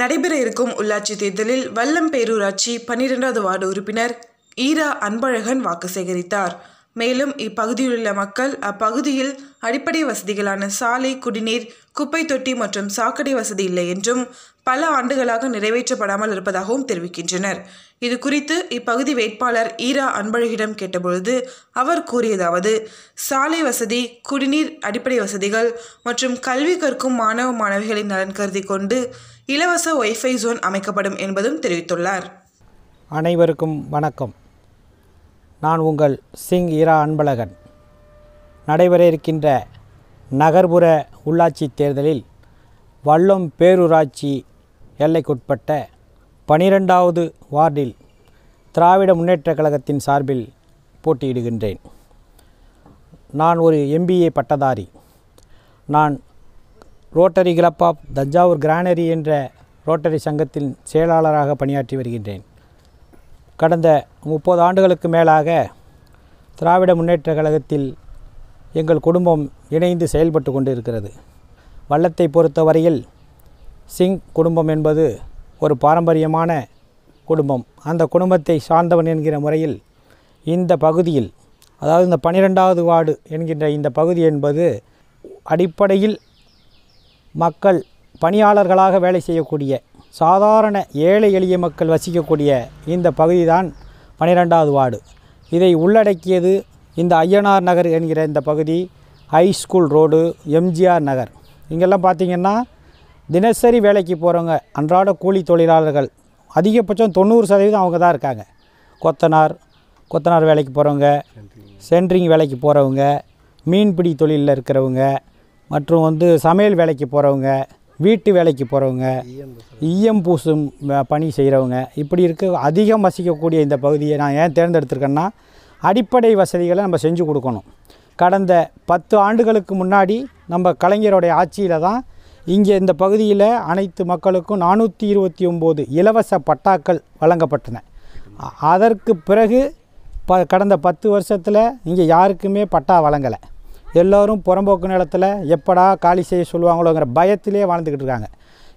நடைபெற இருக்கும் உள்ளாட்சி தேர்தலில் வல்லம் பேரூராட்சி பன்னிரெண்டாவது வார்டு உறுப்பினர் ஈரா அன்பழகன் வாக்கு சேகரித்தார். மேலும் இப்பகுதியிலுள்ள மக்கள் அப்பகுதியில் அடிப்படை வசதிகளான சாலை குடிநீர் குப்பை தொட்டி மற்றும் சாக்கடை வசதி இல்லை என்றும் பல ஆண்டுகளாக நிறைவேற்றப்படாமல் இருப்பதாகவும் தெரிவிக்கின்றனர். இது குறித்து இப்பகுதி வேட்பாளர் ஈரா அன்பழகிடம் கேட்டபொழுது அவர் கூறியதாவது சாலை வசதி குடிநீர் அடிப்படை வசதிகள் மற்றும் கல்வி கற்கும் மாணவ மாணவிகளின் நலன் கருதி கொண்டு இலவச ஒய்ஃபை ஜோன் அமைக்கப்படும் என்பதும் தெரிவித்துள்ளார். அனைவருக்கும் வணக்கம். நான் உங்கள் சிங் இரா அன்பழகன். நடைபெற இருக்கின்ற நகர்ப்புற உள்ளாட்சி தேர்தலில் வல்லம் பேரூராட்சி எல்லைக்குட்பட்ட பனிரெண்டாவது வார்டில் திராவிட முன்னேற்றக் கழகத்தின் சார்பில் போட்டியிடுகின்றேன். நான் ஒரு எம்பிஏ பட்டதாரி. நான் Rotary Club of Thanjavur granary என்ற ரோட்டரி சங்கத்தின் செயலாளராக பணியாற்றி வருகின்றேன். கடந்த முப்பது ஆண்டுகளுக்கு மேலாக திராவிட முன்னேற்ற கழகத்தில் எங்கள் குடும்பம் இணைந்து செயல்பட்டு கொண்டு இருக்கிறது வள்ளத்தை பொறுத்தவரையில் சிங் குடும்பம் என்பது ஒரு பாரம்பரியமான குடும்பம். அந்த குடும்பத்தை சார்ந்தவன் என்கிற முறையில் இந்த பகுதியில் அதாவது இந்த பனிரெண்டாவது வார்டு என்கின்ற இந்த பகுதி என்பது அடிப்படையில் மக்கள் பணியாளர்களாக வேலை செய்யக்கூடிய சாதாரண ஏழை எளிய மக்கள் வசிக்கக்கூடிய இந்த பகுதி தான் பன்னிரெண்டாவது வார்டு. இதை உள்ளடக்கியது இந்த ஐயனார் நகர் என்கிற இந்த பகுதி high school road MGR Nagar. இங்கெல்லாம் பார்த்திங்கன்னா தினசரி வேலைக்கு போகிறவங்க அன்றாட கூலி தொழிலாளர்கள் அதிகபட்சம் தொண்ணூறு சதவீதம் அவங்க தான் இருக்காங்க. கொத்தனார் கொத்தனார் வேலைக்கு போகிறவங்க சென்ட்ரிங் வேலைக்கு போகிறவங்க மீன்பிடி தொழிலில் இருக்கிறவங்க மற்றும் வந்து சமையல் வேலைக்கு போகிறவங்க வீட்டு வேலைக்கு போகிறவங்க ஈயம் பூசும் பணி செய்கிறவங்க இப்படி இருக்க அதிகம் வசிக்கக்கூடிய இந்த பகுதியை நான் ஏன் தேர்ந்தெடுத்திருக்கேன்னா அடிப்படை வசதிகளை நம்ம செஞ்சு கொடுக்கணும். கடந்த பத்து ஆண்டுகளுக்கு முன்னாடி நம்ம கலைஞருடைய ஆட்சியில் தான் இங்கே இந்த பகுதியில் அனைத்து மக்களுக்கும் நானூற்றி இருபத்தி ஒம்பது இலவச பட்டாக்கள் வழங்கப்பட்டன. அதற்கு பிறகு ப கடந்த பத்து வருஷத்தில் இங்கே யாருக்குமே பட்டா வழங்கலை. எல்லோரும் புறம்போக்கு நிலத்தில் எப்படா காலி செய்ய சொல்லுவாங்களோங்கிற பயத்திலே வாழ்ந்துக்கிட்டு இருக்காங்க.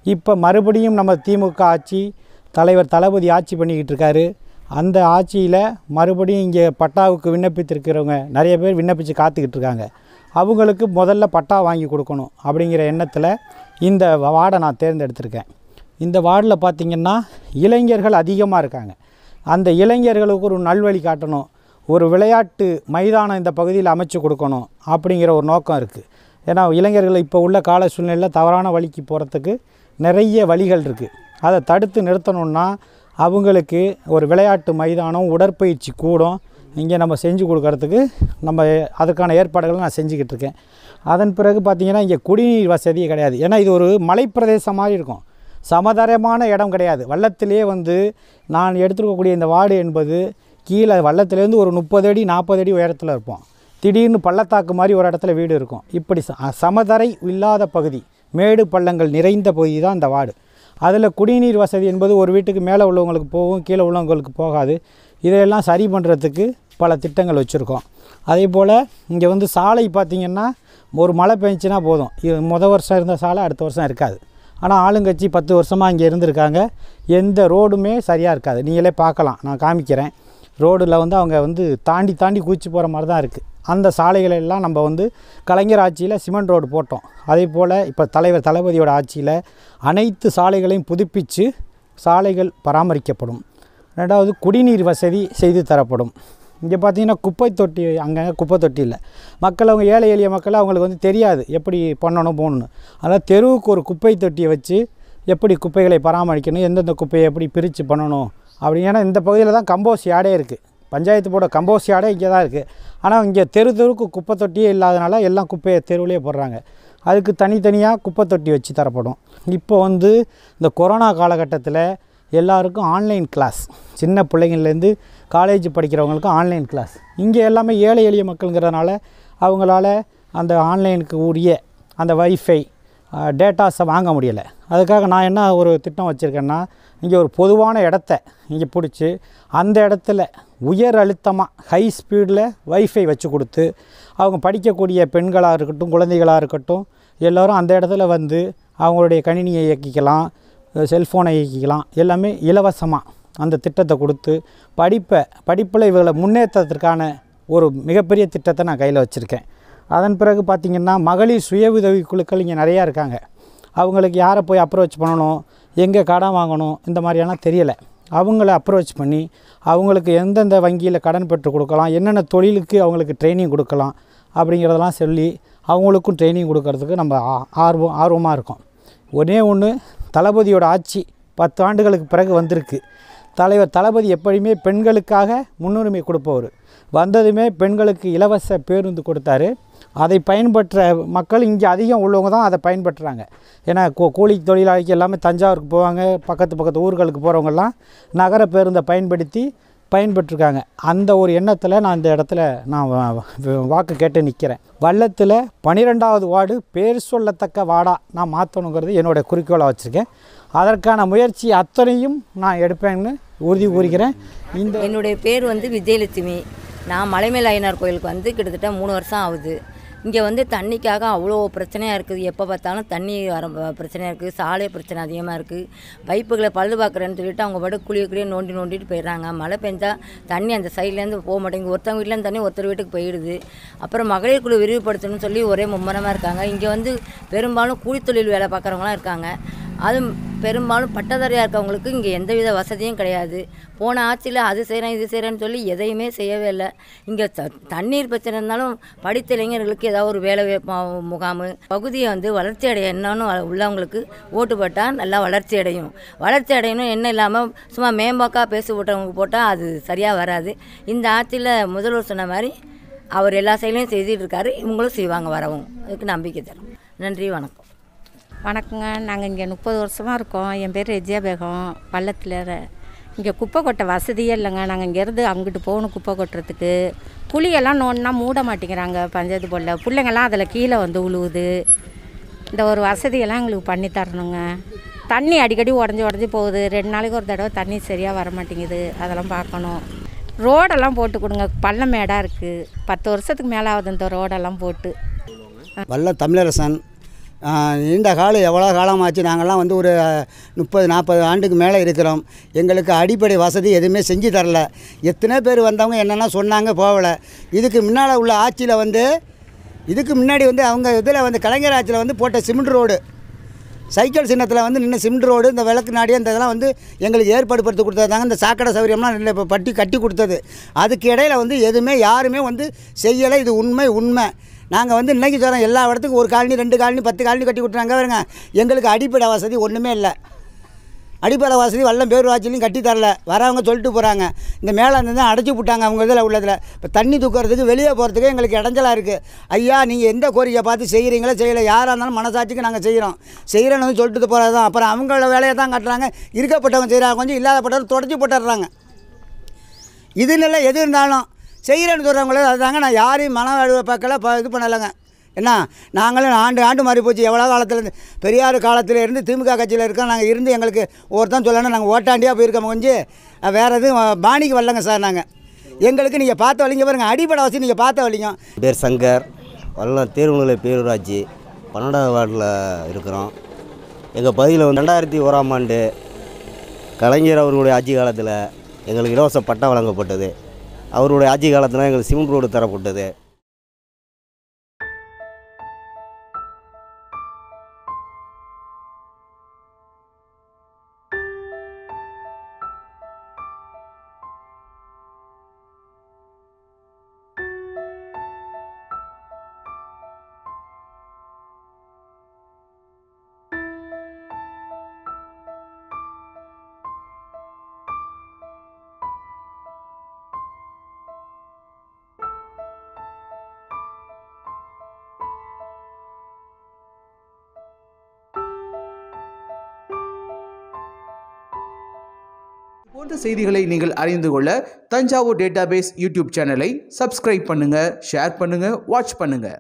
இப்போ மறுபடியும் நம்ம திமுக ஆட்சி தலைவர் தளபதி ஆட்சி பண்ணிக்கிட்டு இருக்காரு. அந்த ஆட்சியில் மறுபடியும் இங்கே பட்டாவுக்கு விண்ணப்பித்திருக்கிறவங்க நிறைய பேர் விண்ணப்பித்து காத்துக்கிட்டு இருக்காங்க. அவங்களுக்கு முதல்ல பட்டா வாங்கி கொடுக்கணும் அப்படிங்கிற எண்ணத்தில் இந்த வார்டை நான் தேர்ந்தெடுத்திருக்கேன். இந்த வார்டில் பார்த்திங்கன்னா இளைஞர்கள் அதிகமாக இருக்காங்க. அந்த இளைஞர்களுக்கு ஒரு நல்வழி காட்டணும். ஒரு விளையாட்டு மைதானம் இந்த பகுதியில் அமைச்சு கொடுக்கணும் அப்படிங்கிற ஒரு நோக்கம் இருக்குது ஏன்னா இளைஞர்கள் இப்போ உள்ள கால சூழ்நிலையில் தவறான வழிக்கு போகிறதுக்கு நிறைய வழிகள் இருக்குது அதை தடுத்து நிறுத்தணும்னா அவங்களுக்கு ஒரு விளையாட்டு மைதானம் உடற்பயிற்சி கூடம் இங்கே நம்ம செஞ்சு கொடுக்கறதுக்கு நம்ம அதுக்கான ஏற்பாடுகளை நான் செஞ்சுக்கிட்டு இருக்கேன். அதன் பிறகு பார்த்திங்கன்னா இங்கே குடிநீர் வசதியே கிடையாது. ஏன்னா இது ஒரு மலைப்பிரதேசம் மாதிரி இருக்கும். சமதரமான இடம் கிடையாது. வள்ளத்திலே வந்து நான் எடுத்துருக்கக்கூடிய இந்த வார்டு என்பது கீழே வள்ளத்துலேருந்து ஒரு முப்பது அடி நாற்பது அடி உயரத்தில் இருப்போம். திடீர்னு பள்ளத்தாக்கு மாதிரி ஒரு இடத்துல வீடு இருக்கும். இப்படி ச- சமதரை இல்லாத பகுதி மேடு பள்ளங்கள் நிறைந்த பகுதி தான் இந்த வார்டு அதில் குடிநீர் வசதி என்பது ஒரு வீட்டுக்கு மேலே உள்ளவங்களுக்கு போகும் கீழே உள்ளவங்களுக்கு போகாது. இதையெல்லாம் சரி பண்ணுறதுக்கு பல திட்டங்கள் வச்சுருக்கோம். அதே போல் இங்கே வந்து சாலை பார்த்திங்கன்னா ஒரு மழை பெஞ்சுன்னா போதும். இது முத வருஷம் இருந்த சாலை அடுத்த வருஷம் இருக்காது. ஆனால் ஆளுங்கட்சி பத்து வருஷமாக இங்கே இருந்திருக்காங்க. எந்த ரோடுமே சரியாக இருக்காது. நீங்களே பார்க்கலாம். நான் காமிக்கிறேன். ரோடில் வந்து அவங்க வந்து தாண்டி தாண்டி குதிச்சு போகிற மாதிரி தான் இருக்குது அந்த சாலைகளெல்லாம் நம்ம வந்து கலைஞர் ஆட்சியில் சிமெண்ட் ரோடு போட்டோம். அதே போல் இப்போ தலைவர் தளபதியோட ஆட்சியில் அனைத்து சாலைகளையும் புதுப்பித்து சாலைகள் பராமரிக்கப்படும். ரெண்டாவது குடிநீர் வசதி செய்து தரப்படும். இங்கே பார்த்தீங்கன்னா குப்பை தொட்டி அங்கங்கே குப்பை தொட்டி இல்லை. மக்கள் அவங்க ஏழை எளிய மக்கள் அவங்களுக்கு வந்து தெரியாது எப்படி பண்ணணும் போகணுன்னு அதனால் தெருவுக்கு ஒரு குப்பை தொட்டியை வச்சு எப்படி குப்பைகளை பராமரிக்கணும் எந்தெந்த குப்பையை எப்படி பிரித்து பண்ணணும் அப்படி ஏன்னா இந்த பகுதியில் தான் கம்போஸ் யார்டே இருக்குது பஞ்சாயத்து போட கம்போஸ் யார்டே இங்கே தான் இருக்குது ஆனால் இங்கே தெரு தெருவுக்கு குப்பை தொட்டியே இல்லாதனால எல்லாம் குப்பையை தெருவிலே போடுறாங்க. அதுக்கு தனித்தனியாக குப்பை தொட்டி வச்சு தரப்படும். இப்போ வந்து இந்த கொரோனா காலகட்டத்தில் எல்லாருக்கும் ஆன்லைன் கிளாஸ். சின்ன பிள்ளைங்கள்லேருந்து காலேஜ் படிக்கிறவங்களுக்கு ஆன்லைன் கிளாஸ். இங்கே எல்லாமே ஏழை எளிய மக்களுங்கிறதுனால அவங்களால அந்த ஆன்லைனுக்கு உரிய அந்த வைஃபை டேட்டாஸை வாங்க முடியலை. அதுக்காக நான் என்ன ஒரு திட்டம் வச்சுருக்கேன்னா இங்கே ஒரு பொதுவான இடத்த இங்கே பிடிச்சி அந்த இடத்துல உயர் அழுத்தமாக ஹை ஸ்பீடில் வைஃபை வச்சு கொடுத்து அவங்க படிக்கக்கூடிய பெண்களாக இருக்கட்டும் குழந்தைகளாக இருக்கட்டும் எல்லோரும் அந்த இடத்துல வந்து அவங்களுடைய கணினியை இயக்கிக்கலாம் செல்ஃபோனை இயக்கிக்கலாம் எல்லாமே இலவசமாக அந்த திட்டத்தை கொடுத்து படிப்பை படிப்பில் இவங்களை முன்னேற்றத்திற்கான ஒரு மிகப்பெரிய திட்டத்தை நான் கையில் வச்சுருக்கேன். அதன் பிறகு பார்த்திங்கன்னா மகளிர் சுய உதவி குழுக்கள் இங்கே நிறையா இருக்காங்க. அவங்களுக்கு யாரை போய் அப்ரோச் பண்ணணும்? எங்கே கடன் வாங்கணும் இந்த மாதிரியெல்லாம் தெரியலை. அவங்கள அப்ரோச் பண்ணி அவங்களுக்கு எந்தெந்த வங்கியில் கடன் பெற்று கொடுக்கலாம் என்னென்ன தொழிலுக்கு அவங்களுக்கு ட்ரைனிங் கொடுக்கலாம் அப்படிங்கிறதெல்லாம் சொல்லி அவங்களுக்கும் ட்ரைனிங் கொடுக்கறதுக்கு நம்ம ஆ- ஆர்வம் ஆர்வமாக இருக்கும். ஒன்றே ஒன்று தளபதியோட ஆட்சி பத்து ஆண்டுகளுக்கு பிறகு வந்திருக்கு. தலைவர் தளபதி எப்படியுமே பெண்களுக்காக முன்னுரிமை கொடுப்பவர். வந்ததுமே பெண்களுக்கு இலவச பேருந்து கொடுத்தாரு. அதை பயன்பற்ற மக்கள் இங்கே அதிகம் உள்ளவங்க தான் அதை பயன்படுத்துகிறாங்க ஏன்னா கூ கூலி தொழிலாளிக்கு எல்லாமே தஞ்சாவூருக்கு போவாங்க பக்கத்து பக்கத்து ஊர்களுக்கு போகிறவங்கெல்லாம் நகர பேருந்தை பயன்படுத்தி பயன்பெற்றிருக்காங்க. அந்த ஒரு எண்ணத்தில் நான் இந்த இடத்துல நான் வாக்கு கேட்டு நிற்கிறேன் வள்ளத்தில் பனிரெண்டாவது வார்டு பேர் சொல்லத்தக்க வார்டாக நான் மாற்றணுங்கிறது என்னோட குறிக்கோளாக வச்சுருக்கேன். அதற்கான முயற்சி அத்தனையும் நான் எடுப்பேன்னு உறுதி கூறுகிறேன். இந்த என்னுடைய பேர் வந்து விஜயலட்சுமி. நான் மலைமேல் ஐயனார் கோயிலுக்கு வந்து கிட்டத்தட்ட மூணு வருஷம் ஆகுது. இங்கே வந்து தண்ணிக்காக அவ்வளோ பிரச்சனையாக இருக்குது. எப்போ பார்த்தாலும் தண்ணி வர பிரச்சனையாக இருக்குது. சாலை பிரச்சனை அதிகமாக இருக்குது பைப்புகளை பழுது பார்க்குறேன்னு சொல்லிட்டு அவங்க பாட்டு குழிய குழியே நோண்டி நோண்டிட்டு போயிடுறாங்க மழை பெஞ்சால் தண்ணி அந்த சைட்லேருந்து போக மாட்டேங்குது. ஒருத்தவங்க வீட்டிலேருந்து தண்ணி ஒருத்தர் வீட்டுக்கு போயிடுது. அப்புறம் மகளிர் குழு விரிவுபடுத்தணும்னு சொல்லி ஒரே மும்முரமாக இருக்காங்க. இங்கே வந்து பெரும்பாலும் கூலித்தொழில் வேலை பார்க்குறவங்களாம் இருக்காங்க. அதுவும் பெரும்பாலும் பட்டதாரியாக இருக்கவங்களுக்கு இங்கே எந்தவித வசதியும் கிடையாது. போன ஆட்சியில் அது செய்கிறேன் இது செய்கிறேன்னு சொல்லி எதையுமே செய்யவே இல்லை. இங்கே த தண்ணீர் பிரச்சனை இருந்தாலும் படித்த இளைஞர்களுக்கு ஏதாவது ஒரு வேலை முகாம் பகுதியை வந்து வளர்ச்சி அடைய என்னன்னு உள்ளவங்களுக்கு ஓட்டு போட்டால் நல்லா வளர்ச்சி அடையும். வளர்ச்சி அடையணும் என்ன இல்லாமல் சும்மா மேம்பாக்காக பேசி போட்டவங்க போட்டால் அது சரியாக வராது. இந்த ஆட்சியில் முதல்வர் சொன்ன மாதிரி அவர் எல்லா செயலையும் செய்துட்டு இருக்காரு. இவங்களும் செய்வாங்க வரவும். அதுக்கு நம்பிக்கை தரும். நன்றி வணக்கம். வணக்கங்க. நாங்கள் இங்கே முப்பது வருஷமாக இருக்கோம். என் பேர் ரெஜியா பேகம் பள்ளத்தில் இங்கே குப்பை கொட்ட வசதியே இல்லைங்க. நாங்கள் இங்கேருந்து அங்கிட்டு போகணும் குப்பை கொட்டுறதுக்கு குழியெல்லாம் நோண்டினா மூட மாட்டேங்கிறாங்க பஞ்சாயத்து போர்டில். பிள்ளைங்கள்லாம் அதில் கீழே வந்து உழுவுது. இந்த ஒரு வசதியெல்லாம் எங்களுக்கு பண்ணி தரணுங்க. தண்ணி அடிக்கடி உடஞ்சி உடஞ்சி போகுது. ரெண்டு நாளைக்கு ஒரு தடவை தண்ணி சரியாக வர மாட்டேங்குது. அதெல்லாம் பார்க்கணும். ரோடெல்லாம் போட்டு கொடுங்க. பள்ளம் மேடாக இருக்குது பத்து வருஷத்துக்கு மேலே ஆகுது இந்த ரோடெல்லாம் போட்டு. வல்ல தமிழரசன் நீண்ட காலம் எவ்வளோ காலமாச்சு? நாங்கள்லாம் வந்து ஒரு முப்பது நாற்பது ஆண்டுக்கு மேலே இருக்கிறோம். எங்களுக்கு அடிப்படை வசதி எதுவுமே செஞ்சு தரல. எத்தனை பேர் வந்தவங்க என்னென்னா சொன்னாங்க போகலை. இதுக்கு முன்னால் உள்ள ஆட்சியில் வந்து இதுக்கு முன்னாடி வந்து அவங்க இதில் வந்து கலைஞர் ஆட்சியில் வந்து போட்ட சிமெண்ட் ரோடு. சைக்கிள் சின்னத்தில் வந்து நின்று சிமெண்ட் ரோடு இந்த விளக்கு நாடி அந்த இதெல்லாம் வந்து எங்களுக்கு ஏற்பாடுபடுத்தி கொடுத்தது தாங்க இந்த சாக்கடை சௌகரியம்லாம் இல்லை இப்போ பட்டி கட்டி கொடுத்தது. அதுக்கு இடையில் வந்து எதுவுமே யாருமே வந்து செய்யலை. இது உண்மை உண்மை. நாங்கள் வந்து இன்றைக்கி சொல்கிறோம் எல்லா இடத்துக்கும் ஒரு காலனி ரெண்டு காலனி பத்து காலனி கட்டி கொடுத்துறாங்க. வருங்க எங்களுக்கு அடிப்படை வசதி ஒன்றுமே இல்லை. அடிப்படை வசதி வல்லம் பேரூராட்சிலையும் கட்டி தரல. வரவங்க சொல்லிட்டு போகிறாங்க இந்த மேலே இருந்து அடைச்சி விட்டாங்க அவங்க இதில் உள்ளதில். இப்போ தண்ணி தூக்கிறதுக்கு வெளியே போகிறதுக்கு எங்களுக்கு இடைஞ்சலாக இருக்குது ஐயா நீங்கள் எந்த கோரிக்கை பார்த்து செய்கிறீங்களோ செய்யலை. யாராக இருந்தாலும் மனசாட்சிக்கு நாங்கள் செய்கிறோம் செய்கிறோன்னு சொல்லிட்டு போகிறது தான் அப்புறம் அவங்கள வேலையை தான் கட்டுறாங்க. இருக்கப்பட்டவங்க செய்கிறாங்க கொஞ்சம் இல்லாதப்பட்டவங்க தொடச்சி போட்டுடுறாங்க. இதுன்னு இல்லை எது இருந்தாலும் செய்கிறேன்னு சொல்கிறவங்களே அதுதாங்க நான் யாரையும் மன பார்க்கல ப இது பண்ணலைங்க. என்ன? நாங்களும் ஆண்டு ஆண்டு மாறி போச்சு. எவ்வளோ காலத்துலேருந்து பெரியார் காலத்தில் இருந்து திமுக கட்சியில் இருக்கோம். நாங்கள் இருந்து எங்களுக்கு ஒருத்தன் சொல்லணும் நாங்கள் ஓட்டாண்டியாக போயிருக்கோம். கொஞ்சம் வேறு எதுவும் பாணிக்கு வரலங்க சார் நாங்கள் எங்களுக்கு நீங்கள் பார்த்த வழிங்க பாருங்க. அடிப்படை வசதி நீங்கள் பார்த்த வழிங்க. பேர் சங்கர். வல்லம் தேர்வுநிலை பேரூராட்சி பன்னெண்டாவது வார்டில் இருக்கிறோம். எங்கள் பகுதியில் வந்து ரெண்டாயிரத்தி ஓராம் ஆண்டு கலைஞர் அவர்களுடைய ஆட்சி காலத்தில் எங்களுக்கு இலவச பட்டா வழங்கப்பட்டது. அவருடைய ஆட்சி காலத்தில் எங்களுக்கு சிமெண்ட் ரோடு தரப்பட்டது. அடுத்த செய்திகளை நீங்கள் அறிந்து கொள்ள தஞ்சாவூர் டேட்டாபேஸ் யூடியூப் சேனலை சப்ஸ்கிரைப் பண்ணுங்கள் ஷேர் பண்ணுங்கள் வாட்ச் பண்ணுங்கள்